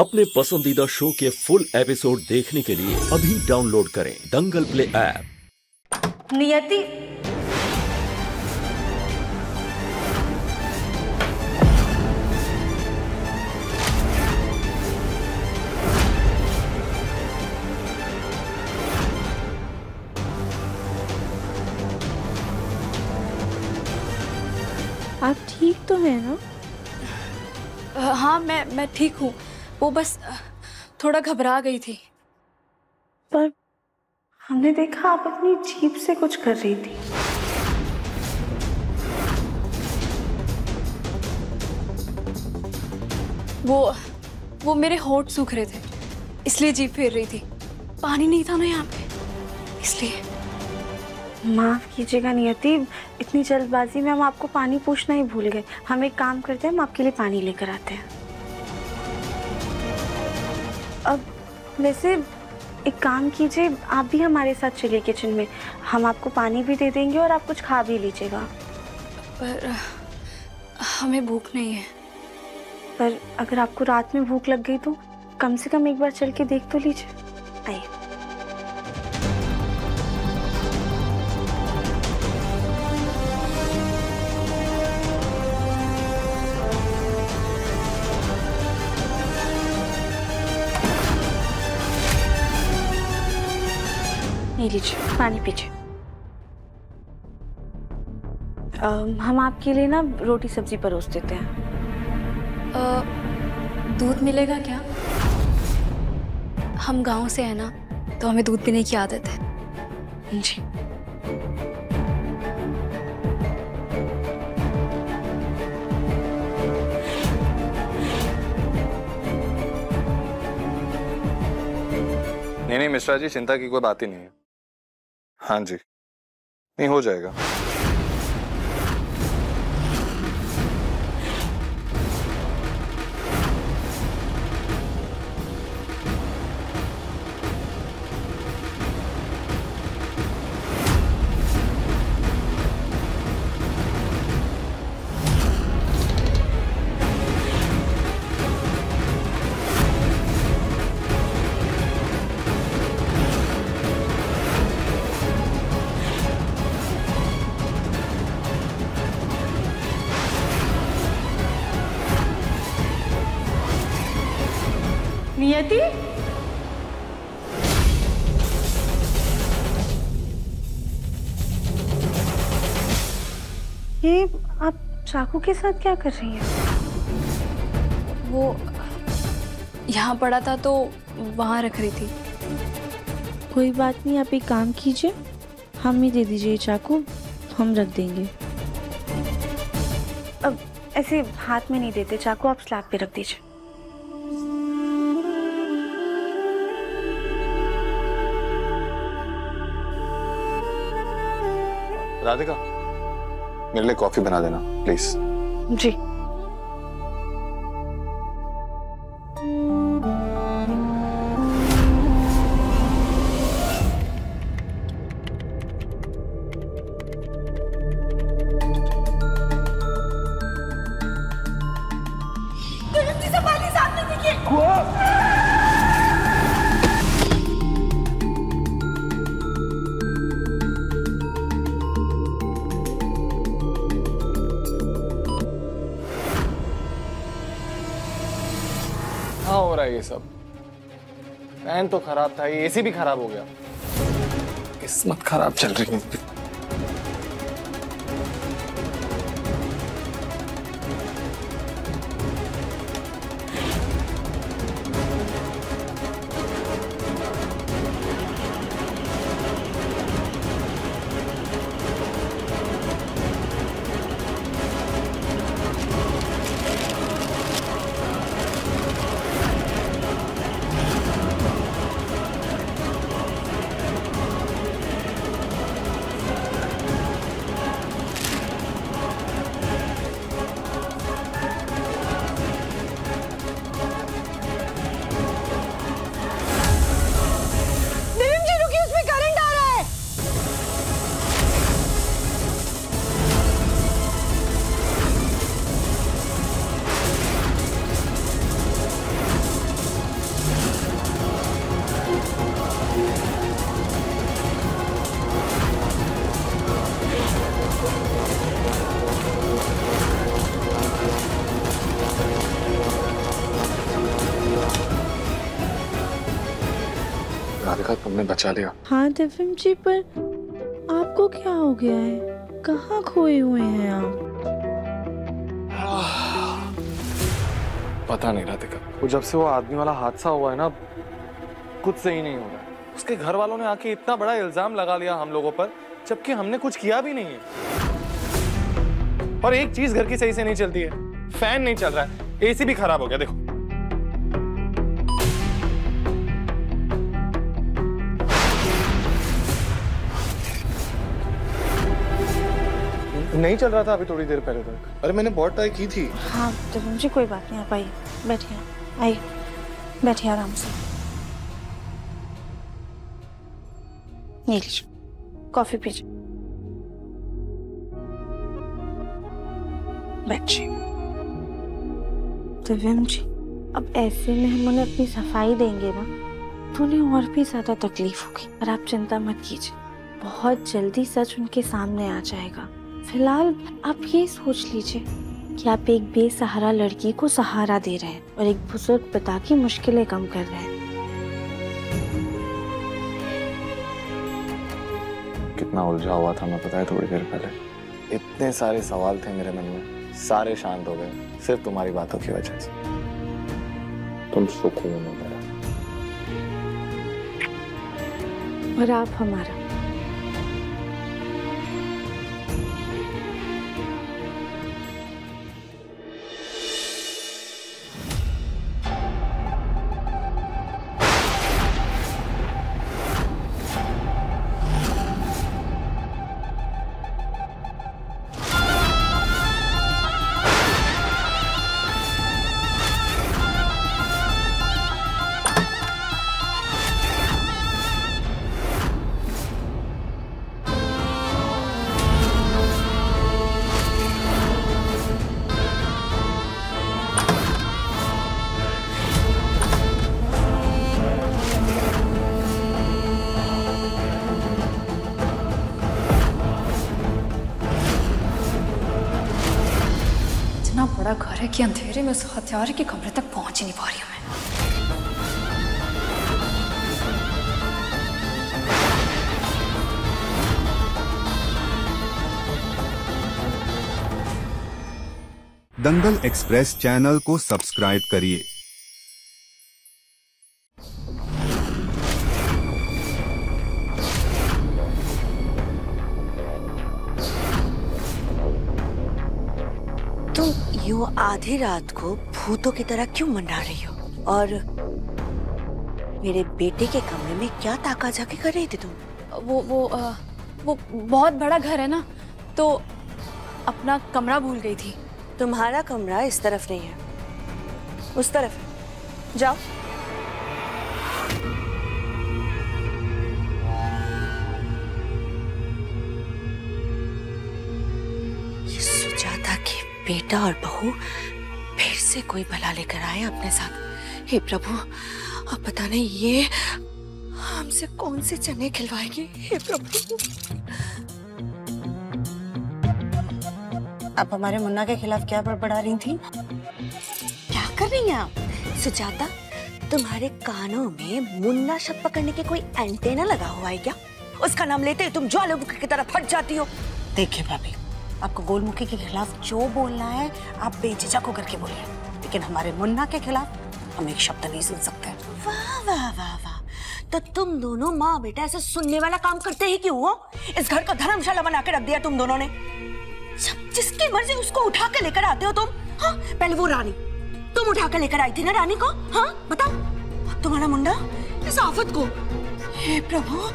अपने पसंदीदा शो के फुल एपिसोड देखने के लिए अभी डाउनलोड करें दंगल प्ले ऐप। नियति। आप ठीक तो है ना? हाँ मैं मैं ठीक हूँ। वो बस थोड़ा घबरा गई थी। पर हमने देखा आप अपनी जीप से कुछ कर रही थी। वो वो मेरे होठ सूख रहे थे इसलिए जीप फेर रही थी। पानी नहीं था ना यहाँ पे इसलिए। माफ़ कीजिएगा नियति इतनी जल्दबाजी में हम आपको पानी पूछना ही भूल गए। हम एक काम करते हैं हम आपके लिए पानी लेकर आते हैं। अब वैसे एक काम कीजिए आप भी हमारे साथ चलिए किचन में। हम आपको पानी भी दे देंगे और आप कुछ खा भी लीजिएगा। पर हमें भूख नहीं है। पर अगर आपको रात में भूख लग गई तो कम से कम एक बार चल के देख तो लीजिए। आइए। लीजिए पानी पीजिए। हम आपके लिए ना रोटी सब्ज़ी परोस देते हैं। दूध मिलेगा क्या? हम गाँव से हैं ना तो हमें दूध पीने की आदत है। जी। नहीं नहीं मिश्रा जी चिंता की कोई बात ही नहीं है। हाँ जी। नहीं हो जाएगा। नियति? ये आप चाकू के साथ क्या कर रही हैं? वो यहाँ पड़ा था तो वहाँ रख रही थी। कोई बात नहीं आप एक काम कीजिए। हम ही दे दीजिए चाकू हम रख देंगे। अब ऐसे हाथ में नहीं देते चाकू आप स्लैब पे रख दीजिए। राधिका मेरे लिए कॉफ़ी बना देना प्लीज़ जी। हाँ हो रहा है ये सब? फ़ैन तो खराब था ये एसी भी खराब हो गया। किस्मत खराब चल रही है। राधिका तुमने बचा लिया। हाँ दिव्यम जी पर आपको क्या हो गया है? कहाँ खोए हुए हैं आप? पता नहीं राधिका। वो जब से वो आदमी वाला हादसा हुआ है ना कुछ सही नहीं हो रहा उसके घर वालों ने आके इतना बड़ा इल्ज़ाम लगा लिया हम लोगों पर जबकि हमने कुछ किया भी नहीं है। और एक चीज़ घर की सही से नहीं चलती है। फ़ैन नहीं चल रहा है। एसी भी खराब हो गया देखो। नहीं चल रहा था अभी थोड़ी देर पहले तक। अरे मैंने बहुत ट्राई की थी। हाँ दिव्यम जी कोई बात नहीं आप आइए बैठिए आइए बैठिए आराम से। ये कॉफ़ी पीजिए। बैठिए। दिव्यम जी अब ऐसे में हम उन्हें अपनी सफ़ाई देंगे ना तो उन्हें और भी ज़्यादा तकलीफ़ होगी। पर आप चिंता मत कीजिए बहुत जल्दी सच उनके सामने आ जाएगा। फ़िलहाल आप ये सोच लीजिए कि आप एक बेसहारा लड़की को सहारा दे रहे हैं और एक बुज़ुर्ग पिता की मुश्किलें कम कर रहे हैं। कितना उलझा हुआ था मैं पता है थोड़ी देर पहले। इतने सारे सवाल थे मेरे मन में सारे शांत हो गए सिर्फ़ तुम्हारी बातों की वजह से। तुम सुकून हो मेरा। और आप हमारा। बड़ा घर है कि अंधेरे में उस हथियार के कमरे तक पहुँच ही नहीं पा रही हूँ मैं। दंगल एक्सप्रेस चैनल को सब्सक्राइब करिए। यूँ आधी रात को भूतों की तरह क्यों मंडरा रही हो? और मेरे बेटे के कमरे में क्या ताका जाके कर रही थी तुम? वो वो आ, वो बहुत बड़ा घर है ना तो अपना कमरा भूल गई थी। तुम्हारा कमरा इस तरफ़ नहीं है। उस तरफ़ है। जाओ। बेटा और बहू फिर से कोई भला लेकर आए अपने साथ। हे प्रभु अब पता नहीं ये हमसे कौन से चने खिलवाएगी? हे प्रभु। आप हमारे मुन्ना के खिलाफ क्या बड़बड़ा रही थी? क्या कर रही हैं आप? सुजाता तुम्हारे कानों में मुन्ना शब्द पकड़ने के कोई एंटेना लगा हुआ है क्या? उसका नाम लेते ही तुम ज्वालामुखी की तरह फट जाती हो। देखिए भाभी आपको गोलमुखी के खिलाफ जो बोलना है, आप बेझिझक होकर के बोलिए। लेकिन हमारे मुन्ना के खिलाफ हम एक शब्द नहीं सुन सकते। वाह वाह वाह वाह। तो तुम दोनों माँ बेटा ऐसे सुनने वाला काम करते ही क्यों हो? इस घर को धर्मशाला बना के रख दिया तुम दोनों ने। जब जिसकी मर्ज़ी उसको उठा के लेकर आते हो तुम हाँ? पहले वो रानी। तुम उठा के लेकर आई थी ना रानी को? हाँ? बताओ। तुम्हारा मुंडा इस आफत को? हे प्रभु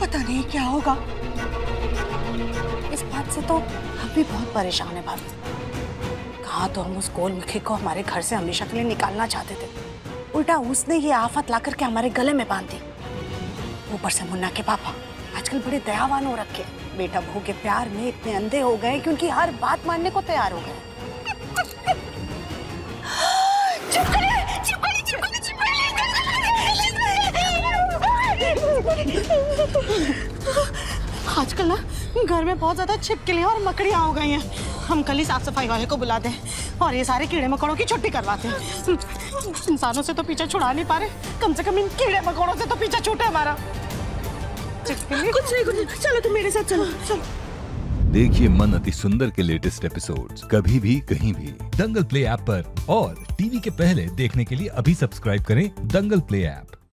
पता नहीं क्या होगा। बात से तो हम भी बहुत परेशान है भाभी। कहा तो हम उस गोलमुखी को हमारे घर से हमेशा के लिए निकालना चाहते थे। उल्टा उसने ये आफत ला करके हमारे गले में बाँध दी। ऊपर से मुन्ना के पापा आजकल बड़े दयावान हो रखे बेटा बहू के प्यार में इतने अंधे हो गए कि उनकी हर बात मानने को तैयार हो गए आजकल ना घर में बहुत ज़्यादा छिपकलियाँ और मकड़ियाँ हो गई हैं। हम कल ही साफ़ सफ़ाई वाले को बुला दें और ये सारे कीड़े मकोड़ों की छुट्टी करवाते हैं। इंसानों से तो पीछा छुड़ा नहीं पा रहे। कम से कम इन कीड़े मकोड़ों से तो पीछा छूटे हमारा। कुछ नहीं कुछ नहीं चलो तुम मेरे साथ चलो। चलो। देखिए मन अति सुंदर के लेटेस्ट एपिसोड्स कभी भी कहीं भी। दंगल प्ले ऐप पर और टीवी के पहले देखने के लिए अभी सब्सक्राइब करें दंगल प्ले ऐप।